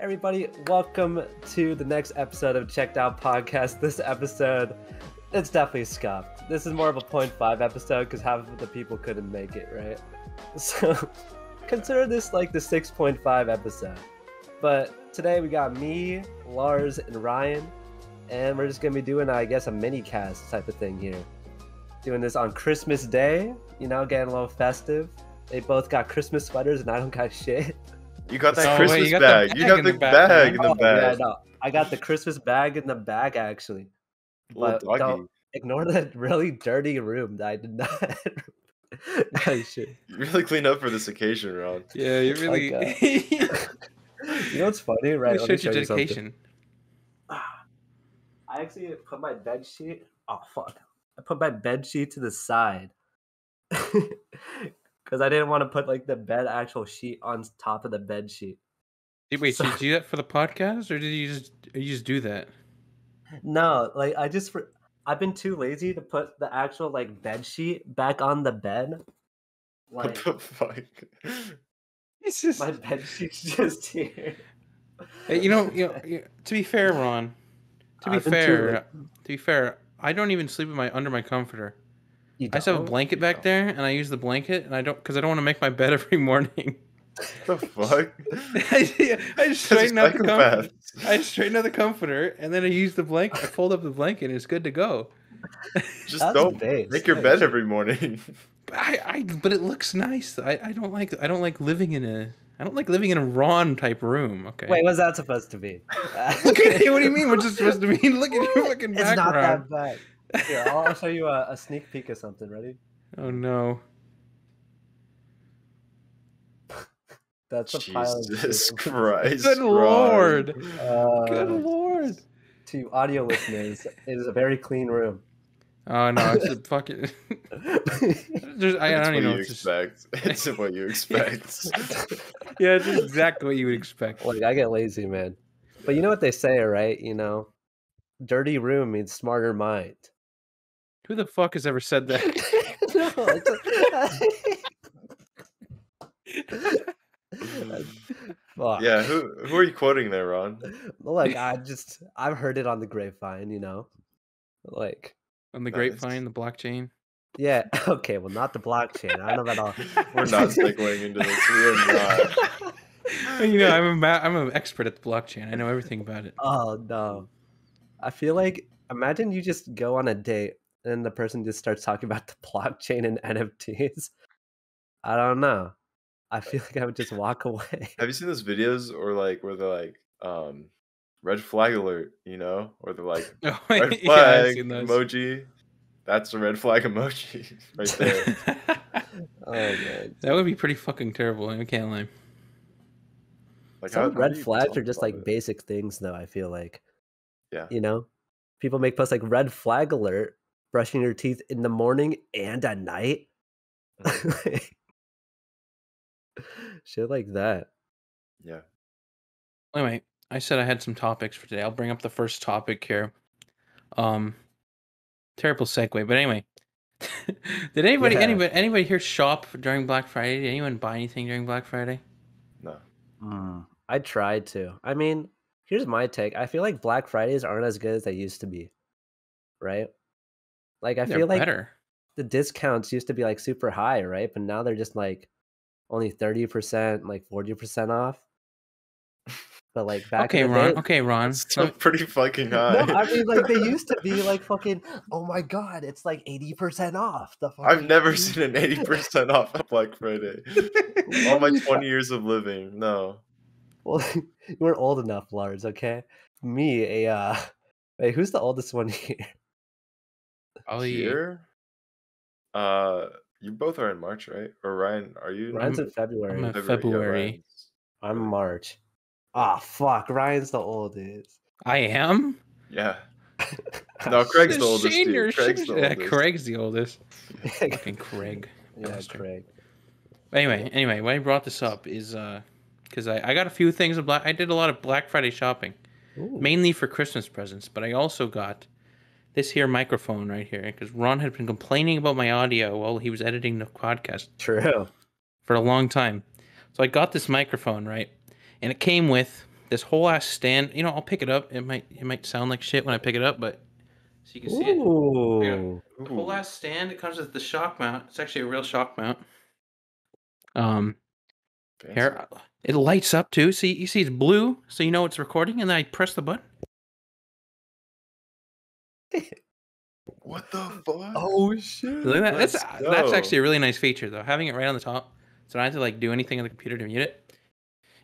Everybody, welcome to the next episode of Checked Out Podcast. This episode, it's definitely scuffed. This is more of a 0.5 episode because half of the people couldn't make it, right? So consider this like the 6.5 episode. But today we got me, Lars, and Ryan, and we're just gonna be doing, I guess, a mini cast type of thing here. Doing this on Christmas Day, you know, getting a little festive. They both got Christmas sweaters, and I don't got shit. You got that Oh, wait, Christmas you got the bag. You got the the back, bag in the Oh, yeah, bag. no, I got the Christmas bag in the bag actually. But doggy. don't ignore that really dirty room that I did not. no shit. You really cleaned up for this occasion, Ron. Yeah, you really. Like, you You know what's funny, right? Let me show your you dedication. I actually put my bed sheet. Oh fuck! I put my bed sheet to the side because I didn't want to put like the bed actual sheet on top of the bed sheet. Did, wait, So- did you do that for the podcast, or did you just you just do that? No, like I just for- I've been too lazy to put the actual like bed sheet back on the bed. What the fuck? It's just. my bed sheet's just here. Hey, you know, you know, to be fair, Ron. To be I've fair, to be fair, I don't even sleep with my under my comforter. You I just have a blanket back there, and I use the blanket, and I don't because I don't want to make my bed every morning. the fuck? I, I just straighten out the comforter. I straighten out the comforter, and then I use the blanket. I fold up the blanket, and it's good to go. Just That's don't base, make your yeah. bed every morning. I, I but it looks nice. I, I don't like I don't like living in a I don't like living in a Ron type room. Okay. Wait, what's that supposed to be? Look at you. What do you mean? What's it supposed to mean? Look at your fucking It's not that bad. Here, I'll, I'll show you a, a sneak peek of something. Ready? Oh no. That's a pile of Jesus shit. Christ. Good lord. Uh, Good lord. To audio listeners, it is a very clean room. Oh no, it's a fucking. There's, I, I don't what even know. you It's just, expect. It's what you expect. yeah, it's exactly what you would expect. like I get lazy, man. But you know what they say, right? You know, dirty room means smarter mind. Who the fuck has ever said that? no, it's- Fuck. yeah, who who are you quoting there, Ron? Like I just I've heard it on the grapevine, you know. Like On the Nice. grapevine, the blockchain. yeah, okay, well not the blockchain. I don't know about all. We're not segueing into this. We are not. You know, I'm a ma- I'm an expert at the blockchain. I know everything about it. Oh no. I feel like imagine you just go on a date and the person just starts talking about the blockchain and NFTs. I don't know. I feel like I would just walk away. Have you seen those videos or like where they're like, um, red flag alert, you know, or they're like Oh, red flag seen those. emoji. That's a red flag emoji right there. Oh man. that would be pretty fucking terrible. I can't lie. Like Some how- how red do you flags are just like it? basic things though, I feel like. Yeah. You know? People make posts like red flag alert, brushing your teeth in the morning and at night. Shit like that. Yeah. Anyway, I said I had some topics for today. I'll bring up the first topic here. Um, terrible segue, but anyway, did anybody, Yeah. anybody, anybody here shop during Black Friday? Did anyone buy anything during Black Friday? No. Mm, I tried to. I mean, here's my take. I feel like Black Fridays aren't as good as they used to be. Right? Like I They're feel like better. the discounts used to be like super high, right? But now they're just like only 30%, like 40% off. But like back Okay, in the Ron. day, Okay, Ron. It's still pretty fucking no. I mean like they used to be like fucking oh my god, it's like 80% off. The I've fucking never seen an 80% off on Black Friday. All my 20 years of living. No. Well, you weren't old enough, Lars, okay? Me, a uh wait, who's the oldest one here? Probably Here? Uh, you both are in March, right? Or Ryan, are you? in Ryan's in I'm February. a- Yeah, February. I'm March. Ah, fuck. Ryan's the oldest. I am. Yeah. No, Craig's the The oldest. senior Craig's the citizen- yeah, oldest. Craig's the oldest. Fucking Craig. yeah, bastard. Craig. Anyway, anyway, why I brought this up is uh, because I, I got a few things of black. I did a lot of Black Friday shopping, Ooh. mainly for Christmas presents, but I also got this here microphone right here because Ron had been complaining about my audio while he was editing the podcast True. for a long time. So I got this microphone right, and it came with this whole ass stand. You know, I'll pick it up. It might it might sound like shit when I pick it up, but so you can see it. Ooh. The whole ass stand. It comes with the shock mount. It's actually a real shock mount. Um, Fancy. here it lights up too. See, you see it's blue, so you know it's recording, and then I press the button. What the fuck? Oh shit. Look at that. That's Let's that's go. actually a really nice feature though. Having it right on the top, so I don't have to like do anything on the computer to mute it.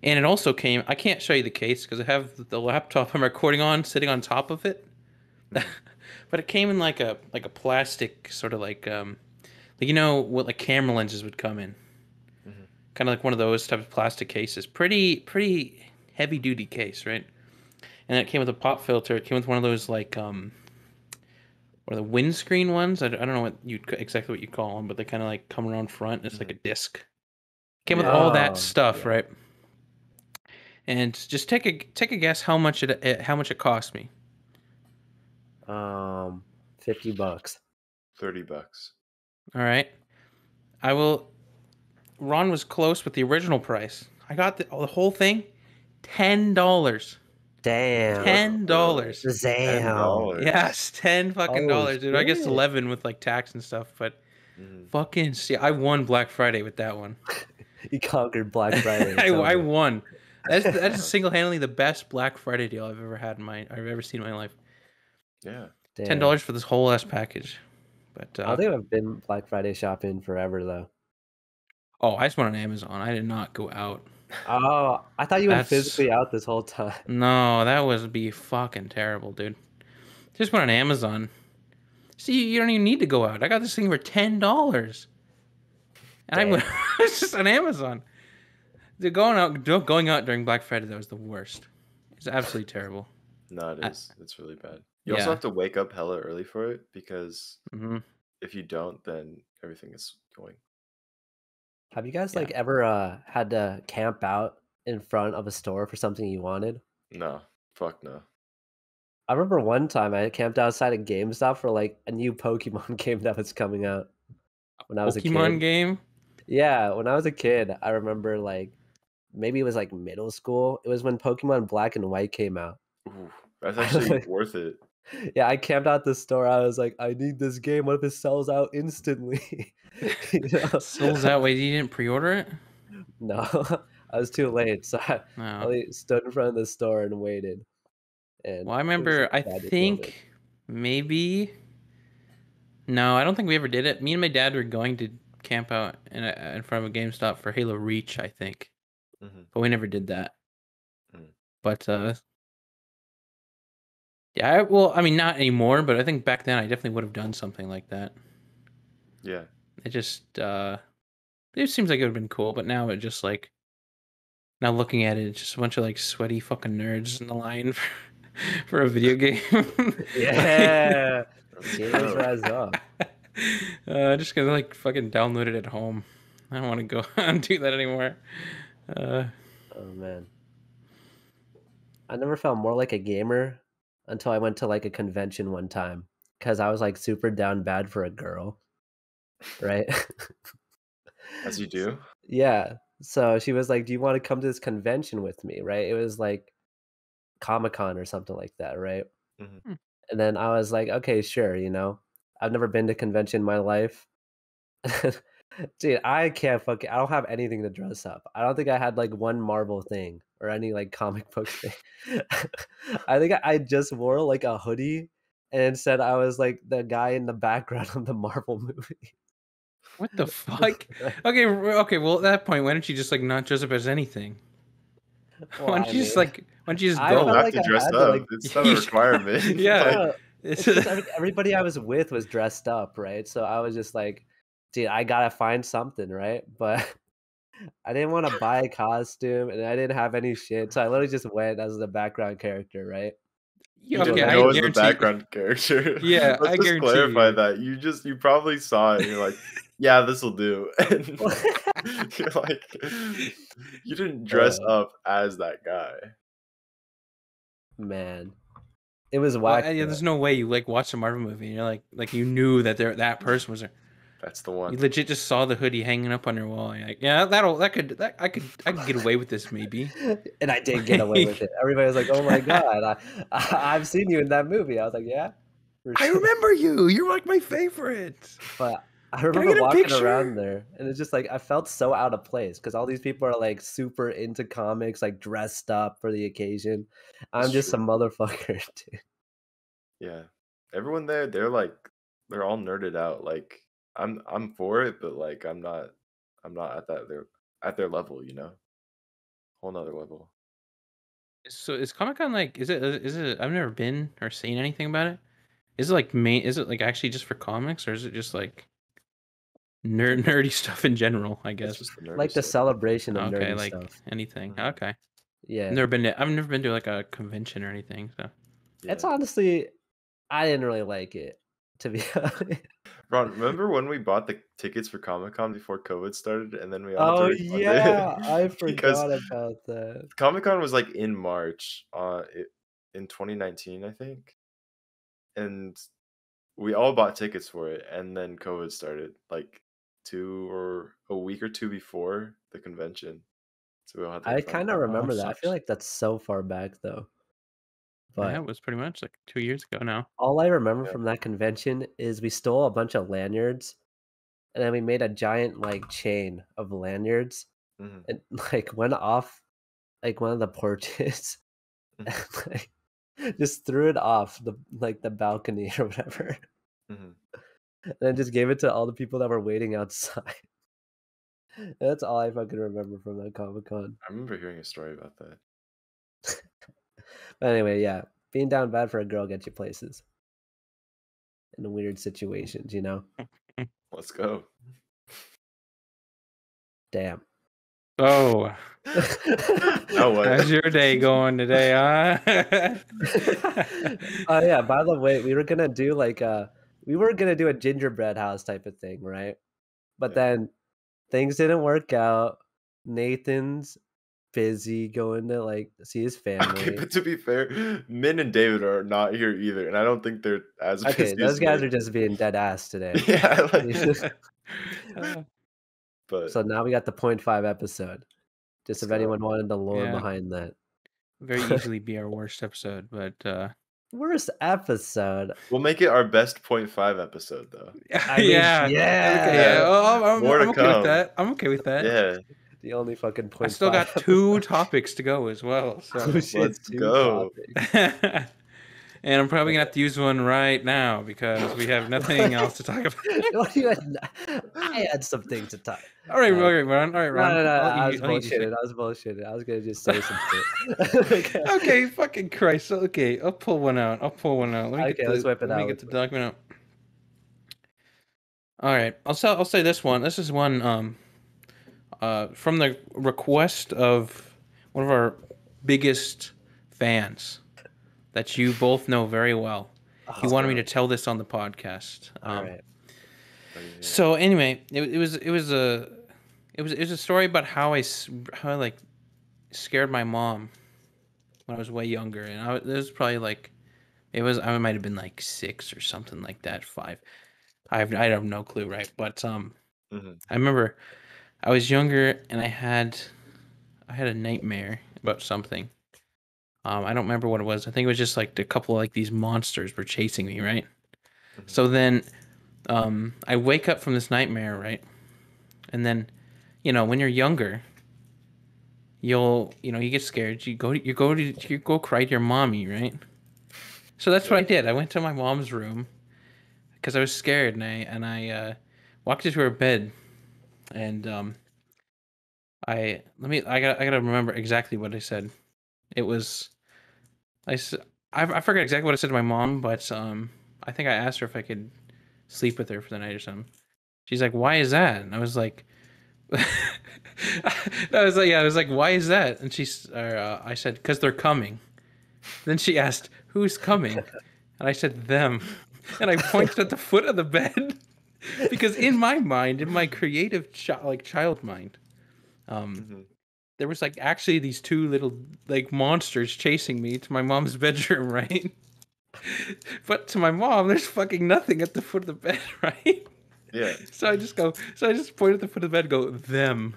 And it also came. I can't show you the case because I have the laptop I'm recording on sitting on top of it. but it came in like a like a plastic sort of like um like you know what like camera lenses would come in. Mhm. Kind of like one of those type of plastic cases. Pretty pretty heavy duty case, right? And it came with a pop filter. It came with one of those like um or the windscreen ones. I don't know what you exactly what you call them, but they kind of like come around front. It's like a disc. Came with all Oh, that stuff, yeah. right? And just take a take a guess how much it, it how much it cost me. Um, fifty bucks. Thirty bucks. All right, I will. Ron was close with the original price. I got the, the whole thing, ten dollars. Damn. Ten dollars. Damn. Yes, ten fucking Oh, dollars, dude. I guess eleven with like tax and stuff, but Mhm. fucking see, I won Black Friday with that one. You conquered Black Friday. I, I won. That's that is single handedly the best Black Friday deal I've ever had in my I've ever seen in my life. Yeah. Ten dollars for this whole ass package. But I uh, don't think I've been Black Friday shopping forever though. oh, I just went on Amazon. I did not go out. Oh, I thought you went That's- physically out this whole time. No, that would be fucking terrible, dude. Just went on Amazon. See, you don't even need to go out. I got this thing for ten dollars, and I went. it's just on Amazon. Dude, going out, going out during Black Friday, that was the worst. It's absolutely terrible. No, it I- is. It's really bad. You also have to wake up hella early for it because hmm if you don't, then everything is going. Have you guys Yeah. like ever uh had to camp out in front of a store for something you wanted? No, fuck no. I remember one time I camped outside a GameStop for like a new Pokemon game that was coming out when I was a Pokemon kid. game. Yeah, when I was a kid, I remember like maybe it was like middle school. It was when Pokemon Black and White came out. Ooh, that's actually worth it. Yeah, I camped out the store. I was like, I need this game. What if it sells out instantly? You know? Souls that way. You didn't pre-order it? No, I was too late, so I No. stood in front of the store and waited. And Well, I remember. I sad to feel it. think maybe. No, I don't think we ever did it. Me and my dad were going to camp out in, a, in front of a GameStop for Halo Reach, I think, Mhm. but we never did that. Mm. But uh, yeah, I, well, I mean, not anymore. But I think back then I definitely would have done something like that. Yeah. It just uh, it seems like it would have been cool. But now it just like now looking at it, it's just a bunch of like sweaty fucking nerds in the line for, for a video game. Yeah, Let's gamers go. rise up. uh, just gonna like fucking download it at home. I don't want to go and do that anymore. Uh, Oh man, I never felt more like a gamer until I went to like a convention one time because I was like super down bad for a girl, right? As you do. Yeah. So she was like, "Do you want to come to this convention with me?" Right? It was like Comic Con or something like that, right? Mhm. Hmm. And then I was like, "Okay, sure." You know, I've never been to convention in my life. Dude, I can't fucking. I don't have anything to dress up. I don't think I had like one Marvel thing or any like comic book thing. I think I, I just wore like a hoodie and said I was like the guy in the background of the Marvel movie. what the fuck? Okay, okay. Well, at that point, why don't you just like not dress up as anything? Well, why don't I you just like? Why don't you just I go? don't have like to dress had to, up. like- it's not a requirement. Yeah. Like, No, it's just everybody I was with was dressed up, right? So I was just like, dude, I gotta find something, right? But I didn't want to buy a costume and I didn't have any shit. So I literally just went as the background character, right? you okay, didn't I know as the guarantee- background character. Yeah, Let's I just guarantee clarify you. that. You just you probably saw it and you're like, yeah, this will do. And you're like you didn't dress Uh. up as that guy. Man. It was Well, whack. uh, yeah, there's no way you like watched a Marvel movie and you're like, like you knew that there that person was there. That's the one. You legit just saw the hoodie hanging up on your wall. you're like, yeah, that'll that could that I could I could get away with this maybe. and I did get away with it. Everybody was like, "Oh my god, I, I I've seen you in that movie." I was like, "Yeah." for I remember you. You're like my favorite. But I I remember get a walking picture? around there, and it's just like I felt so out of place because all these people are like super into comics, like dressed up for the occasion. I'm That's just true. some motherfucker, dude. Yeah. Everyone there, they're like they're all nerded out. Like I'm I'm for it, but like I'm not I'm not at that their at their level, you know? Whole nother level. So is Comic Con like? Is it? Is it? I've never been or seen anything about it. Is it like main? Is it like actually just for comics, or is it just like nerd nerdy stuff in general? I It's guess. just the nerdy Like the stuff. celebration of Okay, nerdy like stuff. anything. Mhm. Okay. Yeah, I've never been to. I've never been to like a convention or anything. So. it's honestly, I didn't really like it, to be honest. Ron, remember when we bought the tickets for Comic Con before COVID started and then we all Oh had to refund it? yeah, I forgot about that. Comic Con was like in March, uh, it, in 2019, I think, and we all bought tickets for it, and then COVID started like two or a week or two before the convention, so we all had to. I kind of Oh, remember that. I feel like that's so far back though. But yeah, it was pretty much like two years ago now. all I remember Yeah. from that convention is we stole a bunch of lanyards, and then we made a giant like chain of lanyards, Mhm. and like went off like one of the porches, Mhm. and, like just threw it off the like the balcony or whatever, Mhm. and then just gave it to all the people that were waiting outside. That's all I fucking remember from that Comic Con. I remember hearing a story about that. But anyway, yeah, being down bad for a girl gets you places in weird situations, you know. Let's go. Damn. Oh, Now what? how's your day going today, huh? Oh yeah, by the way, we were gonna do like a we were gonna do a gingerbread house type of thing, right? But Yeah. then things didn't work out. Nathan's busy going to like see his family. Okay, family. but to be fair, Min and David are not here either, and I don't think they're as Okay, busy those as guys me. are just being dead ass today. yeah, like, but So now we got the point five episode. Just if Let's anyone wanted the lore Yeah. behind that. very easily be our worst episode, but uh Worst episode. we'll make it our best point five episode though. I mean, yeah, yeah. okay, yeah. Oh, I'm, I'm, More to I'm okay come. with that. I'm okay with that. Yeah, The only fucking I still got two topics to go as well. So. Shit, Let's go. and I'm probably gonna have to use one right now because we have nothing else to talk about. What do you had- I had some things to talk. all right, Uh, all right, Ron. All right, Ron. no, no. I'll I was I'll let you say- bullshitting. I was bullshitting. I was gonna just say some shit. okay. okay, fucking Christ. Okay, I'll pull one out. I'll pull one out. Let me Okay, get the, let's whip it let me get the document out. All right, I'll say I'll say this one. This is one um uh from the request of one of our biggest fans that you both know very well. He wanted me to tell this on the podcast. Um, right. so anyway, it, it was it was a it was it was a story about how I how I like scared my mom when I was way younger, and I was, it was probably like it was I might have been like six or something like that, five. I have I have no clue, right? But um, Mhm. I remember I was younger and I had I had a nightmare about something. Um, I don't remember what it was. I think it was just like a couple of like these monsters were chasing me, right? Mhm. So then um, I wake up from this nightmare, right? And then, you know, when you're younger, you'll, you know, you get scared. You go, you go to, you go cry to your mommy, right? So that's what I did. I went to my mom's room because I was scared, and I and I uh, walked into her bed, and um, I let me, I got, I gotta remember exactly what I said. It was, I I forget exactly what I said to my mom, but um, I think I asked her if I could sleep with her for the night or something. She's like, "Why is that?" And I was like, "I was like, yeah, I was like, why is that?" And she's, or, uh, I said, "Cause they're coming." Then she asked, "Who's coming?" And I said, "Them." And I pointed at the foot of the bed because in my mind, in my creative chi- like child mind, um, Mhm. there was like actually these two little like monsters chasing me to my mom's bedroom, right? but to my mom, there's fucking nothing at the foot of the bed, right? Yeah. So I just go. So I just point at the foot of the bed, and go them,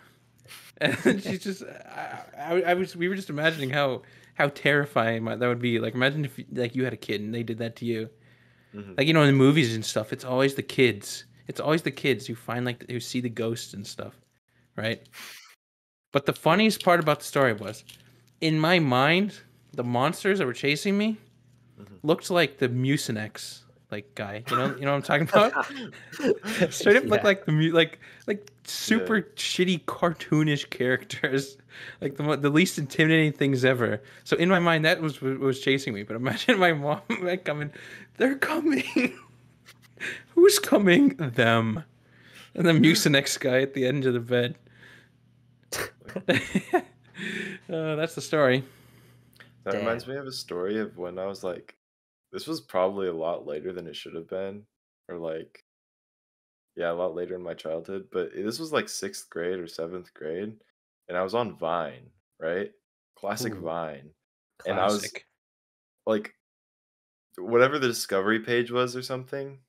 and she's just. I, I, I was. We were just imagining how how terrifying that would be. Like imagine if like you had a kid and they did that to you. Mhm. Like you know in the movies and stuff, it's always the kids. It's always the kids who find like who see the ghosts and stuff, right? But the funniest part about the story was, in my mind, the monsters that were chasing me Mhm. looked like the Mucinex like guy. You know, you know what I'm talking about? Straight up looked like the like like super shitty cartoonish characters, like the the least intimidating things ever. So in my mind, that was was chasing me. But imagine my mom like, coming, they're coming. Who's coming? Them. And the Mucinex guy at the end of the bed. uh, that's the story. That reminds me of a story of when I was like, this was probably a lot later than it should have been, or like, yeah, a lot later in my childhood. But this was like sixth grade or seventh grade, and I was on Vine, right? Classic Ooh. Vine, And I was- like, whatever the discovery page was or something.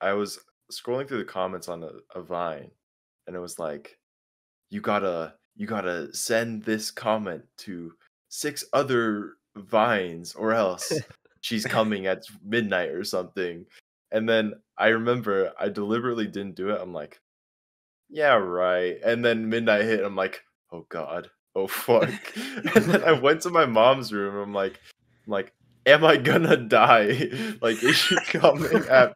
I was scrolling through the comments on a, a Vine, and it was like, you gotta, you gotta send this comment to six other vines or else she's coming at midnight or something. And then I remember I deliberately didn't do it. I'm like, yeah, right. And then midnight hit. I'm like, oh god, oh fuck. and then I went to my mom's room. I'm like, I'm like, am I gonna die? like, is she coming at?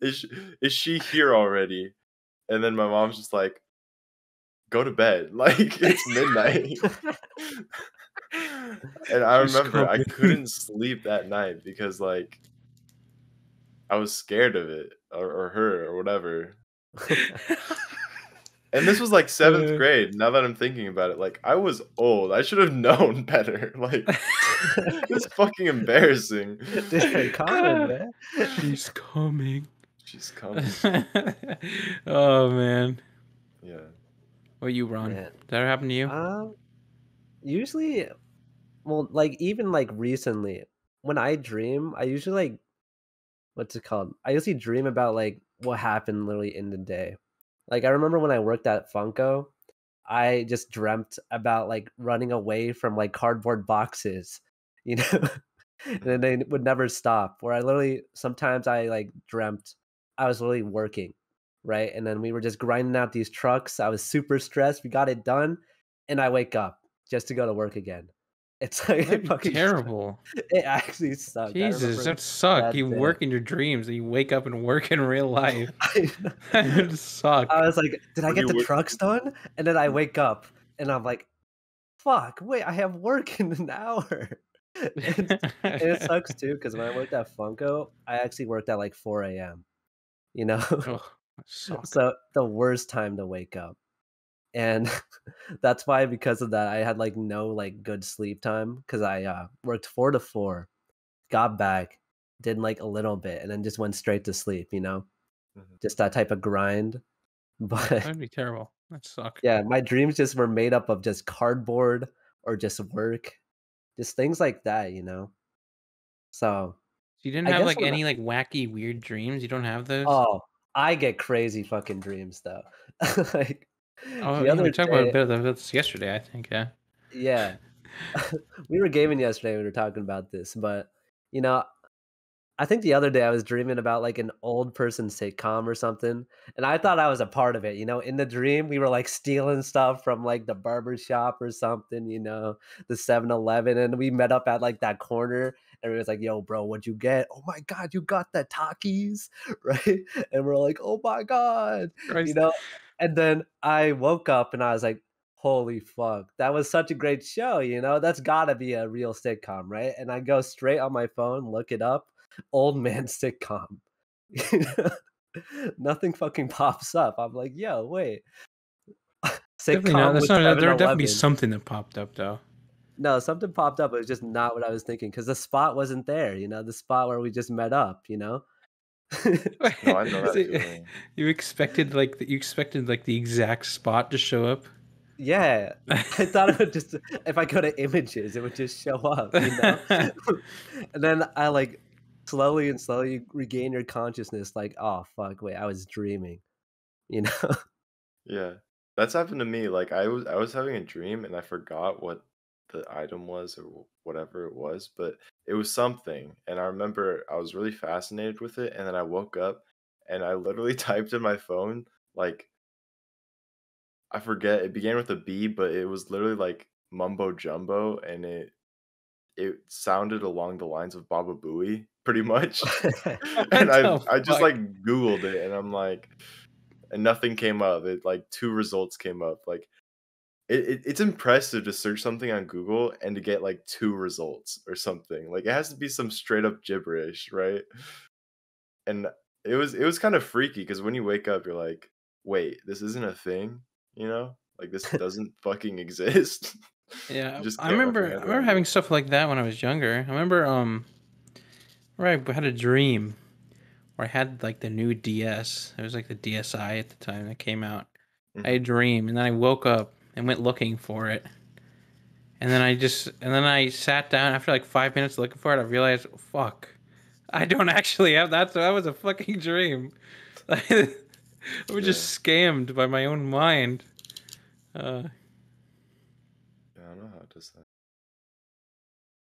Is she, is she here already? And then my mom's just like, go to bed. Like it's midnight. and I remember I couldn't sleep that night because like I was scared of it or, or her or whatever. And this was like seventh grade. Now that I'm thinking about it, like I was old. I should have known better. Like it's fucking embarrassing. Different comment, man. She's coming. She's coming. oh man. Yeah. What you, Ron? Man. Did that happen to you? Um, usually, well, like even like recently, when I dream, I usually like, what's it called? I usually dream about like what happened literally in the day. Like I remember when I worked at Funko, I just dreamt about like running away from like cardboard boxes, you know, and then they would never stop. Where I literally sometimes I like dreamt I was literally working, right, and then we were just grinding out these trucks. I was super stressed. We got it done, and I wake up just to go to work again. It's like it fucking terrible. It actually sucks. Jesus, that suck. that You day. work in your dreams and you wake up and work in real life. I, that would suck. I was like, did I What do get the work- trucks done? And then I mm-hmm. wake up and I'm like, fuck, wait, I have work in an hour. and it sucks too because when I worked at Funko, I actually worked at like 4 a.m. You know, sucks. so the worst time to wake up, and that's why because of that I had like no like good sleep time because I uh, worked four to four, got back, did like a little bit, and then just went straight to sleep. You know, Mhm. just that type of grind. But That'd be terrible. That suck. yeah, my dreams just were made up of just cardboard or just work, just things like that. You know, so You didn't I have like when I- any like wacky weird dreams. You don't have those. Oh, I get crazy fucking dreams though. like Oh, the other we talked about a bit of this yesterday. I think. Yeah. yeah, we were gaming yesterday. We were talking about this, but you know, I think the other day I was dreaming about like an old person sitcom or something, and I thought I was a part of it. You know, in the dream we were like stealing stuff from like the barber shop or something. You know, the 7-Eleven, and we met up at like that corner. And we was like, "Yo, bro, what'd you get? Oh my god, you got the Takis, right?" And we're like, "Oh my god, you know and then i woke up and i was like holy fuck that was such a great show you know that's gotta be a real sitcom right and i go straight on my phone look it up old man sitcom nothing fucking pops up i'm like yo wait Definitely not. That's not. There would definitely be something that popped up though. no something popped up it was just not what i was thinking because the spot wasn't there you know the spot where we just met up you know No, I know that So. You expected like the, you expected like the exact spot to show up. yeah I thought it would just if I go to images, it would just show up, you know. and then I like slowly and slowly regain your consciousness, like, oh fuck, wait, I was dreaming. You know? Yeah. That's happened to me. Like I was I was having a dream and I forgot what the item was or whatever it was, but it was something. And I remember I was really fascinated with it and then I woke up and I literally typed in my phone like I forget it began with a B, but it was literally like mumbo jumbo and it it sounded along the lines of Baba Booey pretty much. and I I just like googled it and I'm like and nothing came up. It like two results came up. Like it, it it's impressive to search something on Google and to get like two results or something. Like it has to be some straight up gibberish, right? And it was it was kind of freaky because when you wake up, you're like, wait, this isn't a thing, you know? Like this doesn't fucking exist. Yeah, just I can't wrap your remember. I remember having stuff like that when I was younger. I remember, um, where I had a dream where I had like the new DS. It was like the DSi at the time that came out. I had a dream, and then I woke up and went looking for it. And then I just, and then I sat down after like five minutes looking for it. I realized, fuck, I don't actually have that. So that was a fucking dream. I was just scammed by my own mind. Uh, Yeah, I don't know how it does that.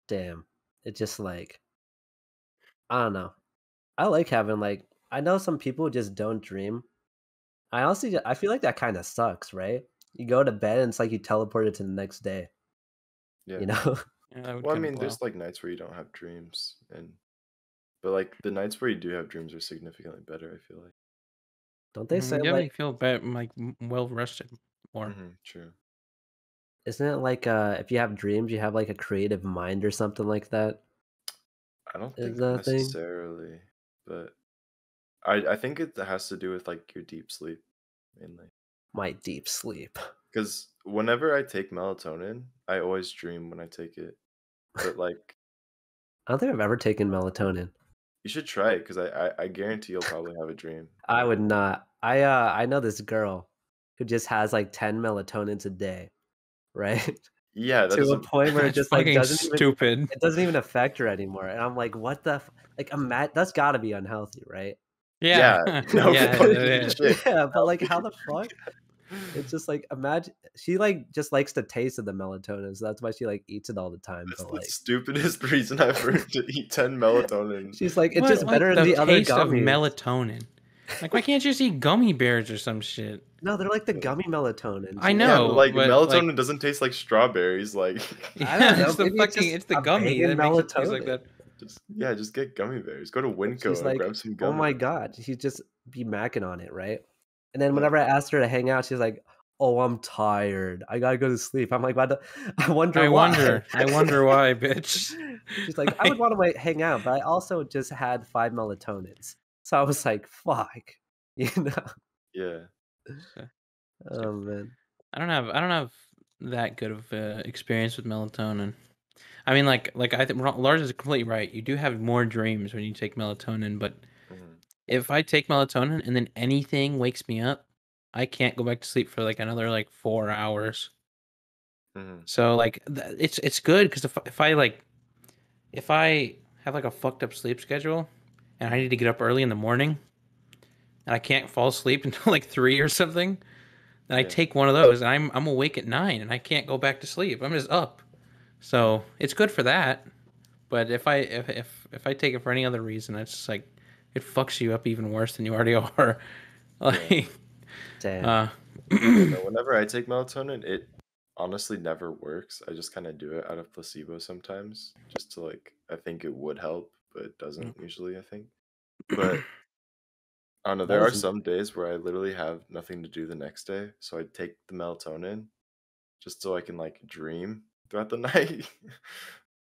Damn. It just like I don't know. I like having like I know some people just don't dream. I honestly I feel like that kind of sucks, right? You go to bed and it's like you teleported to the next day. Yeah. You know? yeah, Well, I mean, blow. there's like nights where you don't have dreams, and but like the nights where you do have dreams are significantly better. I feel like. Don't they Mm, say yeah, like you feel better, like well rested more. Mhm, true. isn't it like uh if you have dreams you have like a creative mind or something like that? I don't think that a thing? necessarily, but I I think it has to do with like your deep sleep mainly. My deep sleep. Because whenever I take melatonin, I always dream when I take it. But like, I don't think I've ever taken melatonin. you should try it because I, I I guarantee you'll probably have a dream. I would not. I uh I know this girl who just has like 10 melatonins a day, right? Yeah, that to a point where it just like fucking doesn't even stupid. it doesn't even affect her anymore. And I'm like, what the f-? like I'm mad that's gotta be unhealthy, right? Yeah, Yeah, no yeah, fucking it is. yeah, but like how the fuck? It's just like imagine she like just likes the taste of the melatonin, so that's why she like eats it all the time. That's But the like stupidest reason I've heard to eat ten melatonin. she's like, it's What, just like, better than the other taste of gummies. melatonin. Like, why can't you just eat gummy bears or some shit? no, they're like the gummy melatonin. I know, but, like but, melatonin like- doesn't taste like strawberries. Like, I don't know, it's the maybe it's fucking, it's the gummy banging that makes it like melatonin. that. just yeah, just get gummy bears. Go to Winco she's and like, grab some Oh my god, she'd just be macking on it, right? And then whenever I asked her to hang out, she's like, "Oh, I'm tired. I gotta go to sleep." I'm like, "What? the- I wonder. I why." wonder, I wonder why, bitch. She's like, "I would want to hang out, but I also just had five melatonins." So I was like, "Fuck," you know? Yeah, Oh man, I don't have I don't have that good of uh, experience with melatonin. I mean, like like I think Lars is completely right. You do have more dreams when you take melatonin, but mhm. if I take melatonin and then anything wakes me up, I can't go back to sleep for like another like four hours. Mhm. So like th- it's it's good because if if I like if I have like a fucked up sleep schedule and I need to get up early in the morning and I can't fall asleep until like three or something, then I Yeah. take one of those and I'm I'm awake at nine and I can't go back to sleep. I'm just up. So it's good for that. But if I if if, if I take it for any other reason, it's just like it fucks you up even worse than you already are. Like damn. uh whenever I take melatonin, it honestly never works. I just kind of do it out of placebo sometimes, just to like. I think it would help, but it doesn't mm. usually. I think, but I don't know. There are some days where I literally have nothing to do the next day, so I take the melatonin just so I can like dream throughout the night.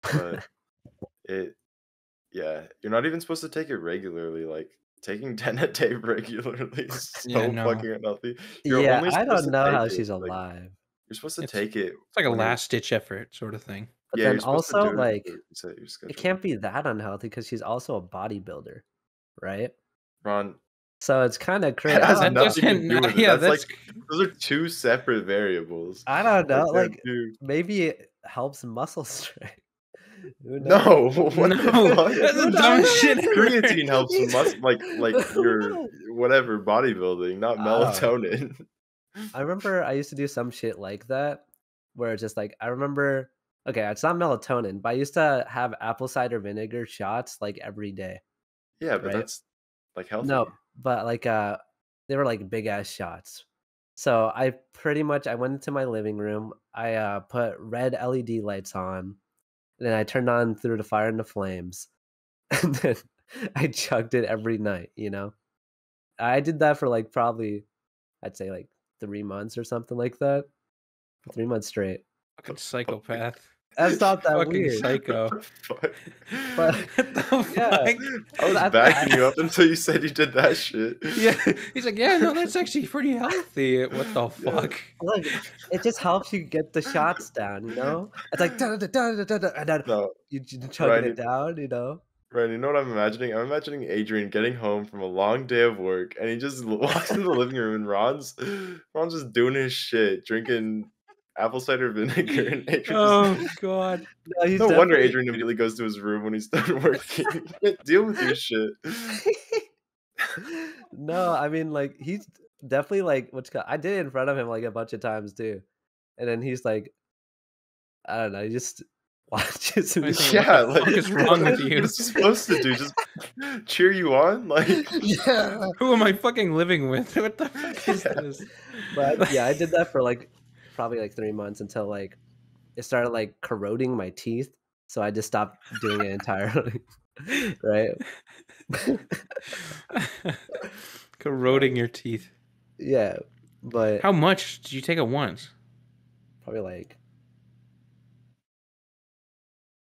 but it, yeah, you're not even supposed to take it regularly. Like taking ten a day regularly is so Yeah, no. fucking unhealthy. You're yeah, only I don't know how it, she's like, alive. You're supposed to It's- take it. it's like a last ditch effort sort of thing. But yeah, then you're supposed to also, do it like, to reset your schedule. it can't be that unhealthy because she's also a bodybuilder, right? Ron. So it's kind of crazy. That has don't, that know. nothing to do with it. yeah, That's, that's like those are two separate variables. I don't know. can't Like do- maybe it helps muscle strength. No, what the No, fuck? that's the Who dumbest knows? shit. Creatine helps mus- like like your whatever bodybuilding, not Oh. melatonin. I remember I used to do some shit like that, where it's just like I remember. Okay, it's not melatonin, but I used to have apple cider vinegar shots like every day. yeah, but Right. that's like healthy. No, but like uh, they were like big ass shots. So I pretty much I went into my living room. I uh put red LED lights on, and then I turned on through the fire and the flames, and then I chugged it every night. You know, I did that for like probably, I'd say like three months or something like that. Three months straight. Fucking psychopath. That's not that Fucking weird. psycho. Fuck. But What the Yeah. fuck? I was I- backing you up until you said you did that shit. Yeah, he's like, yeah, no, that's actually pretty healthy. What the Yeah. fuck? look, it just helps you get the shots down. You know, it's like da da da da da da, and then No, you j- chugging Right. it down. You know. Ryan, you know what I'm imagining? I'm imagining Adrian getting home from a long day of work, and he just walks into the living room, and Ron's Ron's just doing his shit, drinking apple cider vinegar, and Adrian. Oh just, god. No, he's no wonder Adrian immediately goes to his room when he's done working. Deal with your shit. no, I mean like he's definitely like what's called, I did it in front of him like a bunch of times too, and then he's like, I don't know, he just watches me. I Yeah, what the fuck like what is wrong with you? What's he supposed to do? Just cheer you on? Like, yeah, Who am I fucking living with? What the fuck is Yeah. this? but yeah, I did that for like probably like three months until like it started like corroding my teeth, so I just stopped doing it entirely. right? Corroding your teeth. yeah, but How much did you take at once? probably like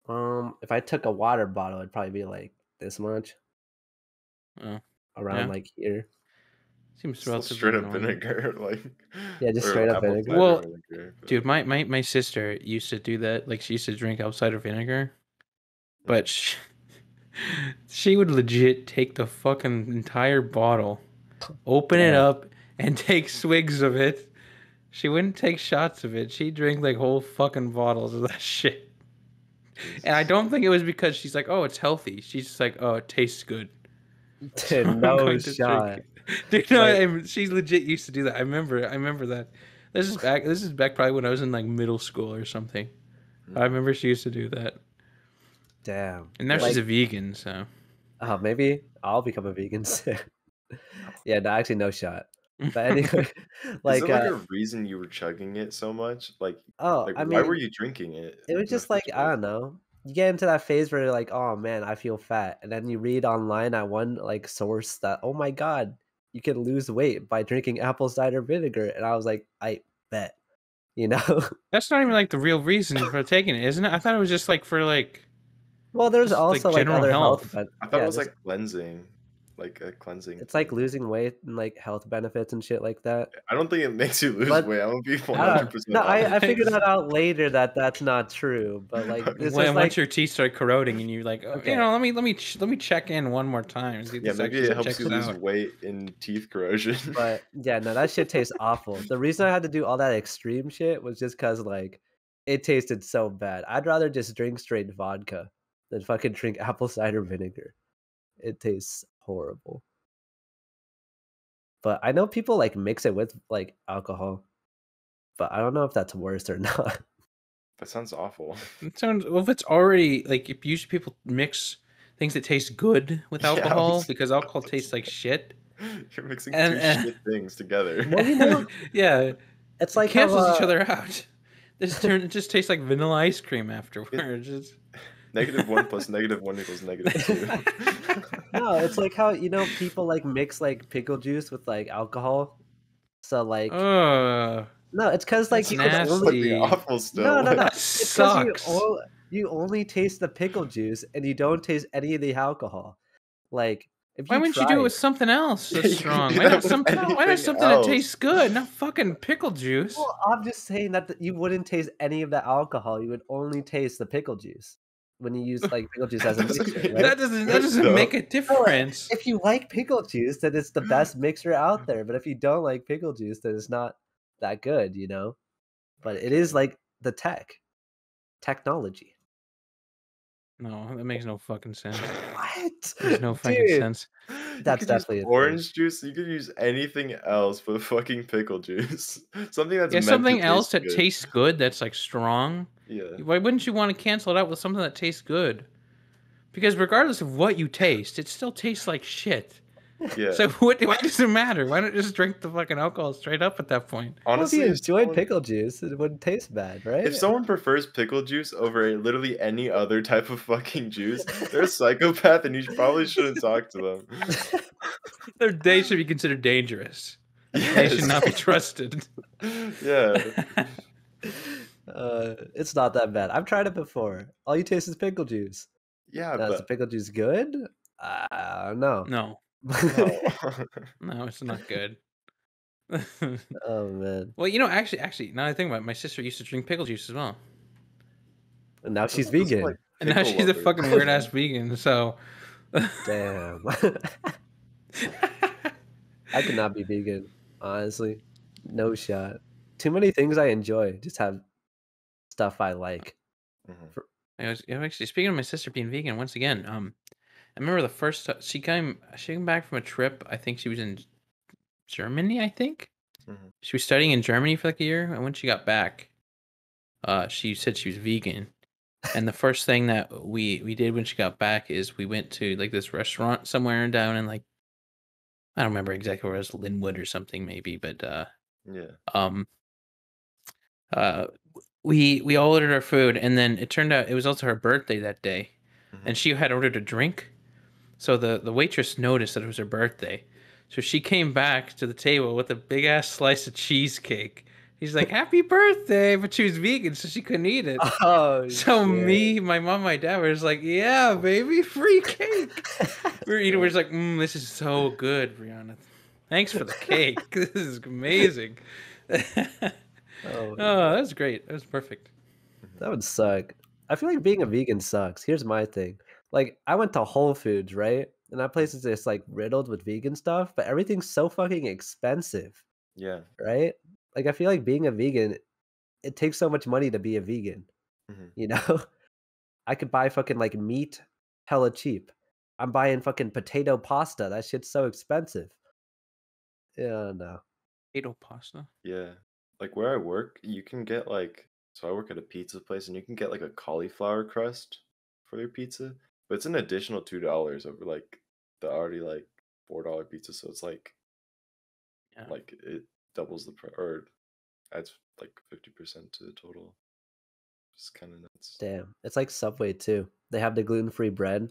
um if I took a water bottle it'd probably be like this much Oh, around Yeah. like here. Seems still relatively straight up normal. vinegar, like Yeah, just straight up vinegar. Well, vinegar, but- Dude, my, my, my sister used to do that. Like, she used to drink apple cider vinegar. But she, she would legit take the fucking entire bottle, open it up, and take swigs of it. She wouldn't take shots of it. She'd drink like whole fucking bottles of that shit. And I don't think it was because she's like, oh, it's healthy. She's just like, oh, it tastes good. Dude, I'm no going drink shot. it. Dude, no, Like- I- she's legit used to do that. I remember. I remember that. This is back. This is back probably when I was in like middle school or something. I remember she used to do that. Damn. And now Like- she's a vegan, so. Oh, maybe I'll become a vegan soon. yeah, no, actually, no shot. But anyway, like, Is there like uh, a reason you were chugging it so much? Like, oh, like I why were you drinking it? it was just like I don't know. You get into that phase where you're like, oh man, I feel fat, and then you read online at one like source that, oh my god, you can lose weight by drinking apple cider vinegar, and I was like, I bet, you know. That's not even like the real reason for taking it, isn't it? I thought it was just like for like. well, there's Just, like, also like, general other health. health. ben- I thought yeah, it was there's- like cleansing, like a cleansing. it's like losing weight and like health benefits and shit like that. I don't think it makes you lose But- weight. I'm gonna be I 100 don't- percent. no, I, I figured that out later that that's not true, but like When- this when once like your teeth start corroding and you like, oh, Okay. you know, let me let me ch- let me check in one more time. See if Yeah, this maybe actually it helps you lose out. weight in teeth corrosion. but yeah, no, that shit tastes awful. The reason I had to do all that extreme shit was just because like it tasted so bad. I'd rather just drink straight vodka than fucking drink apple cider vinegar. It tastes horrible. But I know people like mix it with like alcohol, but I don't know if that's worse or not. that sounds awful. It sounds well if it's already like if usually people mix things that taste good with alcohol was- because alcohol tastes like shit. You're mixing And- two and- shit things together. Well, you know, yeah, It's it like how, cancels each uh, other out. This turn it just tastes like vanilla ice cream afterwards. It's- negative one plus negative one equals negative two. No, it's like how you know people like mix like pickle juice with like alcohol. So like uh, no, it's because like that's you can only awful still. no no no. that It's 'cause you, sucks. you only taste the pickle juice and you don't taste any of the alcohol. Like if Why wouldn't you do it with something else Yeah, that's strong? Why not with some? Why not anything something that tastes good? Not fucking pickle juice. Well, I'm just saying that th- you wouldn't taste any of the alcohol. You would only taste the pickle juice when you use like pickle juice as a mixer, right? That doesn't that doesn't No. make a difference. if you like pickle juice, then it's the best mm. mixer out there. But if you don't like pickle juice, then it's not that good, you know. But it is like the tech, technology. No, that makes no fucking sense. What? There's no fucking Dude, sense. You That's use definitely a thing. orange juice. You could use anything else but fucking pickle juice. something that's Yeah, meant to something else taste that good. tastes good that's like strong. Yeah, Why wouldn't you want to cancel it out with something that tastes good? Because regardless of what you taste, it still tastes like shit. yeah. So what? Why does it matter? Why don't just drink the fucking alcohol straight up at that point? Honestly, well, if if you enjoyed someone, pickle juice, it wouldn't taste bad, right? if someone prefers pickle juice over literally any other type of fucking juice, they're a psychopath, and you probably shouldn't talk to them. Their day should be considered dangerous. They should not be trusted. yeah, uh, it's not that bad. I've tried it before. All you taste is pickle juice. yeah, Now, is the pickle juice good? Uh, no. No, no. no, it's not good. oh man. well, you know, actually, actually, now I think about it, my sister used to drink pickle juice as well, And now she's Those vegan. like and now pickle she's a lovers. fucking weird ass vegan. So, Damn. I could not be vegan, honestly. No shot. Too many things I enjoy just have stuff I like. Mhm. I was actually speaking of my sister being vegan once again. Um, I remember the first she came she came back from a trip. I think she was in Germany. I think Mhm. she was studying in Germany for like a year, and when she got back, uh, she said she was vegan. And the first thing that we we did when she got back is we went to like this restaurant somewhere down in like I don't remember exactly where it was, Linwood or something maybe, but uh, Yeah, um uh we we all ordered our food and then it turned out it was also her birthday that day Mhm. and she had ordered a drink. So the the waitress noticed that it was her birthday. So she came back to the table with a big ass slice of cheesecake. He's like happy birthday but she was vegan so she couldn't eat it. Oh, so shit. me my mom my dad were just like yeah baby free cake. We were eating we're just like mm, this is so good brianna. Thanks for the cake. This is amazing Oh, Oh, that was great. That was perfect. That would suck. I feel like being a vegan sucks. Here's my thing. Like I went to Whole Foods, right? And that place is just like riddled with vegan stuff, but everything's so fucking expensive, yeah. right? Like I feel like being a vegan, it takes so much money to be a vegan. Mhm. You know? I could buy fucking like meat hella cheap. I'm buying fucking potato pasta. That shit's so expensive. Yeah, no. Potato pasta. Yeah. Like where I work, you can get like so I work at a pizza place and you can get like a cauliflower crust for your pizza, but it's an additional two dollars over like the already like four dollar pizza. So it's like Yeah. like it doubles the price or adds like fifty percent to the total. It's kind of nuts. Damn. It's like Subway too. They have the gluten-free bread.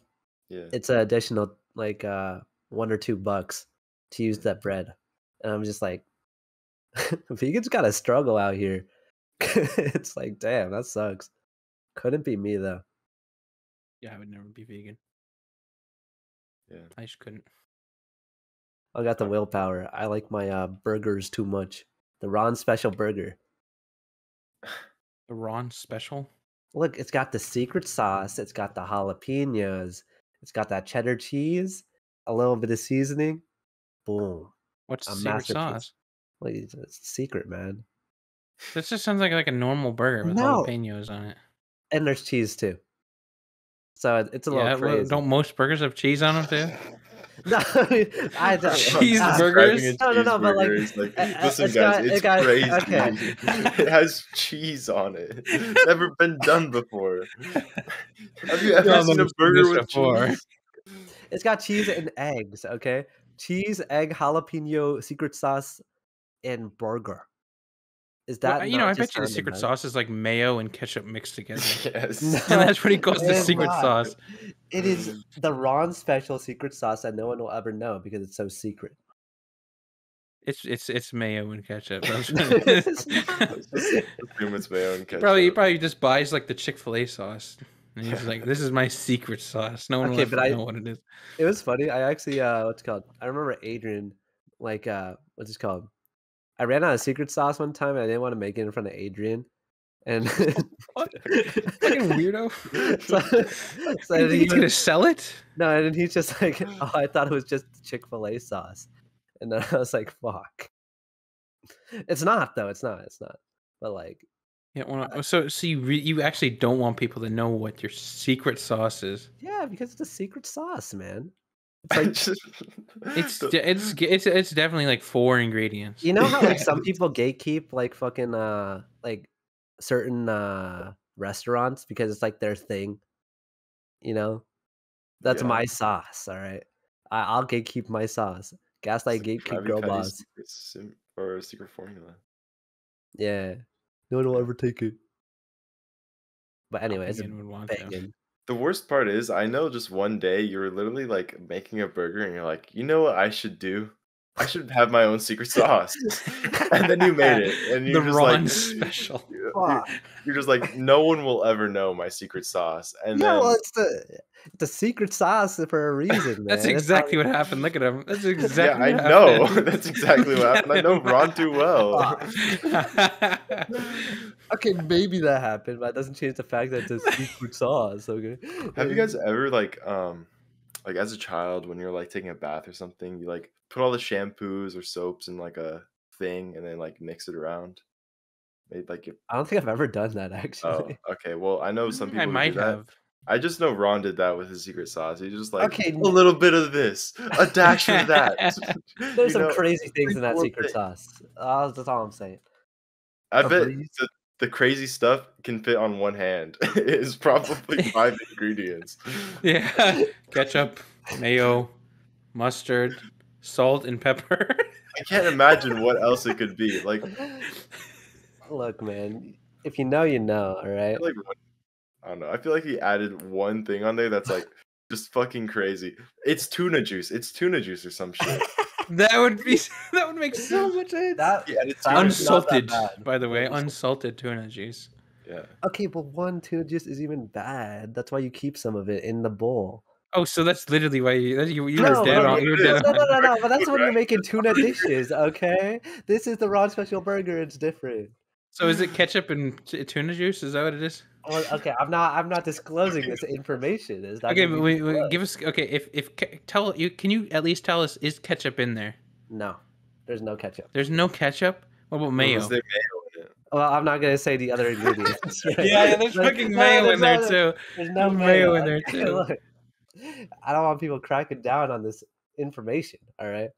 Yeah. it's an additional like uh one or two bucks to use that bread and i'm just like vegans gotta struggle out here it's like damn that sucks couldn't be me though Yeah, I would never be vegan. yeah. I just couldn't. i got the willpower i like my uh burgers too much the ron special burger The Ron special. look it's got the secret sauce it's got the jalapenos it's got that cheddar cheese a little bit of seasoning boom What's the secret sauce? Like it's it's secret man This just sounds like like a normal burger with No. jalapenos on it. and there's cheese too so it's a little Yeah, well, crazy don't most burgers have cheese on them too? No, I don't. Cheeseburgers? No, no, no, but, like, cheeseburger is like, uh, listen, it's guys, got- it it's got- crazy. okay. it has cheese on it. It's never been done before. Have you ever Y'all seen a burger with before. cheese? It's got cheese and eggs. Okay, cheese, egg, jalapeno, secret sauce, and burger. Is Well, that you know, I bet you the secret man? sauce is like mayo and ketchup mixed together. Yes. No. and that's what he calls the secret not. sauce. It is the Ron special secret sauce that no one will ever know because it's so secret. It's it's it's mayo and ketchup. That's what It's it is. not. Assume it's mayo and ketchup. probably he probably just buys like the Chick Fil A sauce, and he's like, "This is my secret sauce. No one Okay, will but ever I- know what it is." It was funny. I actually uh what's it called? I remember Adrian like uh what's it called? I ran out of secret sauce one time and I didn't want to make it in front of Adrian. And What? Fucking weirdo. so, so You he's gonna sell it? no, and he's just like, oh, I thought it was just Chick-fil-A sauce. And then I was like, fuck. It's not though, it's not, it's not. But like Yeah, well, oh, so so you re- you actually don't want people to know what your secret sauce is. Yeah, because it's a secret sauce, man. It's like It's it's it's it's definitely like four ingredients. you know how like some people gatekeep like fucking uh like certain uh restaurants because it's like their thing. You know, that's Yeah. my sauce. All right, I- I'll gatekeep my sauce. Gaslight it's gatekeep girl boss. secret sim- or secret formula. Yeah, no one will ever take it. But anyway, it's a Bacon would want banging. The worst part is, I know just one day you're literally like making a burger and you're like, you know what I should do? I should have my own secret sauce. and then you made it, and you're just Ron like, special. you're, you're just like, no one will ever know my secret sauce. And yeah, then well, it's the it's a secret sauce for a reason. That's exactly how- what happened. Look at him. That's yeah, exactly. I know. happened. That's exactly what happened. I know Ron too well. Okay, maybe that happened, but it doesn't change the fact that it's a secret sauce. Okay. Have you guys ever like um like as a child when you're like taking a bath or something, you like put all the shampoos or soaps in like a thing and then like mix it around? Made like it I don't think I've ever done that oh actually. okay. Well I know some people I might do that. have. I just know Ron did that with his secret sauce. He just like Okay, a little bit of this, a dash of that. There's You some know, crazy things in that secret thing. sauce. Uh, that's all I'm saying. I a bet the, the crazy stuff can fit on one hand. it's probably five ingredients. Yeah, ketchup, mayo, mustard, salt, and pepper. I can't imagine what else it could be. Like Look, man, if you know, you know. All I right. like I don't know. I feel like he added one thing on there that's like just fucking crazy. It's tuna juice. It's tuna juice or some shit. That would be. That would make so much sense. That He added That tuna was juice. not that unsalted, by the way, unsalted tuna juice. Yeah. okay, but one tuna juice is even bad. That's why you keep some of it in the bowl. Oh, so that's literally why you you, you No, were dead no, on. no, You were no, dead No, on. no, no, no. But that's when you're making tuna dishes. Okay, this is the Ron Special Burger. It's different. So is it ketchup and t- tuna juice? Is that what it is? Well, okay, I'm not. I'm not disclosing this information. It's not Okay, but be we, we, give us okay. If if tell you, can you at least tell us is ketchup in there? No, there's no ketchup. There's no ketchup. What about mayo? Was mayo? Well, I'm not gonna say the other ingredients. right? Yeah, yeah, there's Like, fucking no, mayo there's in there no- too. There's no There's mayo, mayo in there, too. Look, I don't want people cracking down on this information. All right,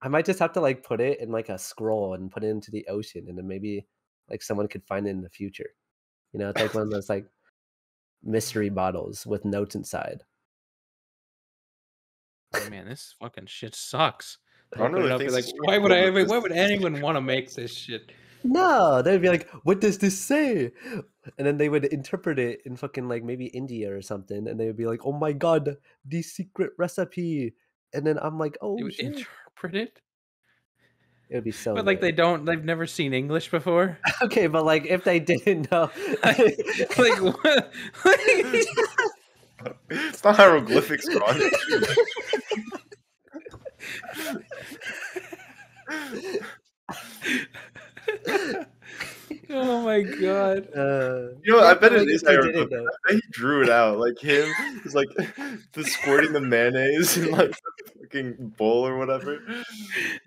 I might just have to like put it in like a scroll and put it into the ocean, and then maybe like someone could find it in the future. You know, it's like one of those like mystery bottles with notes inside. Oh, man, this fucking shit sucks. Ron Open it really up, like, why would I? Why would anyone want to make this shit? No, they'd be like, "What does this say?" And then they would interpret it in fucking like maybe India or something, and they would be like, "Oh my god, the secret recipe!" And then I'm like, "Oh They would shit!" interpret it, It would be so. but like they don't. They've never seen English before. Okay, but like if they didn't know, like what? It's not hieroglyphics, Ron. Oh my god. uh, You know, I bet like, it is if didn't hieroglyphics. I bet he drew it out. Like him, he's like the squirting the mayonnaise in like the fucking bowl or whatever.